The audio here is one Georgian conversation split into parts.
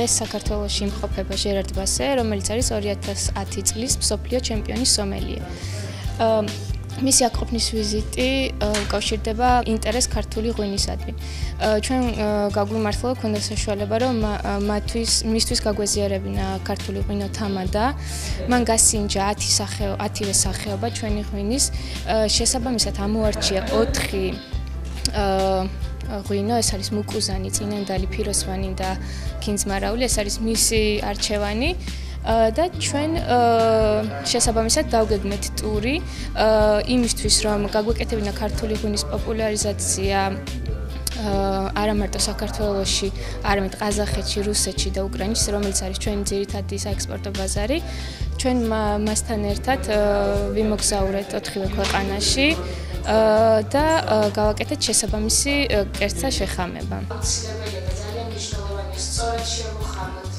დღეს საქართველოში იმყოფება ჟერარდ ბასე, რომელიც არის 2010 წლის მსოფლიო ჩემპიონის სომელია. მისი აკროფნის ვიზიტი უკავშირდება ინტერეს ქართული ღვინისადმი. ჩვენ გაგვიმართლა ქონდა საშუალება რომ მათთვის მისთვის გაგვეზიარებინა ქართული ღვინო თამადა. მან გასინჯა 10 სახეო 10-ვე სახეობა ჩვენი ღვინის. შესაბამისად ამოარჩია 4 ღვინო, ეს არის მუკუზანი, წინანდალი, ფიროსვანი და კინძმარაული, ეს არის მისი არჩევანი. და ჩვენ შესაბამისად დავგეგმეთ ტური იმისთვის რომ გაგვეკეთებინა ქართული ღვინის პოპულარიზაცია არა მარტო საქართველოში, არამედ ყაზახეთში, რუსეთში და უკრაინაში, რომელიც არის ჩვენი ძირითადი საექსპორტო ბაზარი. ჩვენ მასთან ერთად ვიმოგზაურეთ 4-ვე ქვეყანაში და გავაკეთეთ შესაბამისი კერძთა შეხამება. ძალიან მნიშვნელოვანი სწორად შემოხამოთ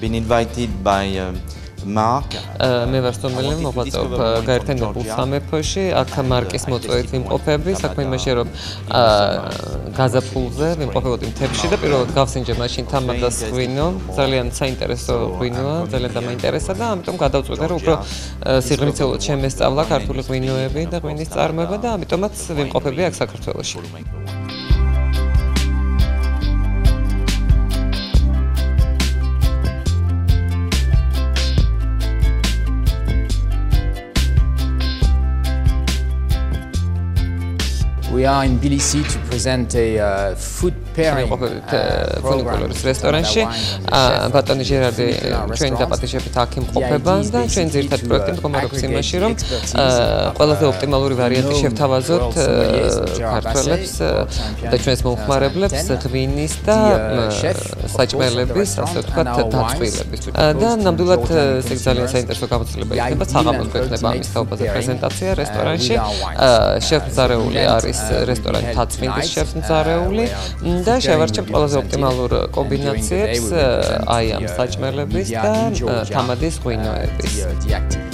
been invited by uh, mark. მე ვარ სტომელი მოღვაწეობ გაერთიანებულ სამეფოში აქ მარკის მოწვევით ვიმყოფები საქმე იმაში რომ გაზაფხულზე ვიმყოფებოდი მთებში და პირველად გავსინჯე მაშინ თამადას ღვინო ძალიან საინტერესო ღვინოა ძალიან დამაინტერესა და ამიტომ გადავწყვიტე რომ უფრო სიღრმისეულად შემესწავლა ქართული ღვინოები და ღვინის წარმოება და ამიტომაც ვიმყოფები აქ საქართველოში we are in Tbilisi to present a uh, food pairing ფუნიკულორის რესტორანში ბატონი ჟერარდი ჩვენ დაპატიჟებით აქ იმყოფება და ჩვენ ძირითად პროექტი მდგომარეობს იმაში რომ ყველაზე ოპტიმალური ვარიანტი შევთავაზოთ ქართველებს და ჩვენს მომხმარებლებს ღვინის და საჭმელების ასე ვთქვათ დაწყვილების და ნამდვილად ეს ძალიან საინტერესო გამოცდილება იქნება საღამოს ექნება ამის თაობაზე პრეზენტაცია რესტორანში. შევწარეული არის რესტორანი თაცმინდის შევწარეული და შევარჩევთ ყველაზე ოპტიმალურ კომბინაციებს აი ამ საჭმელების და თამადის ღვინოების.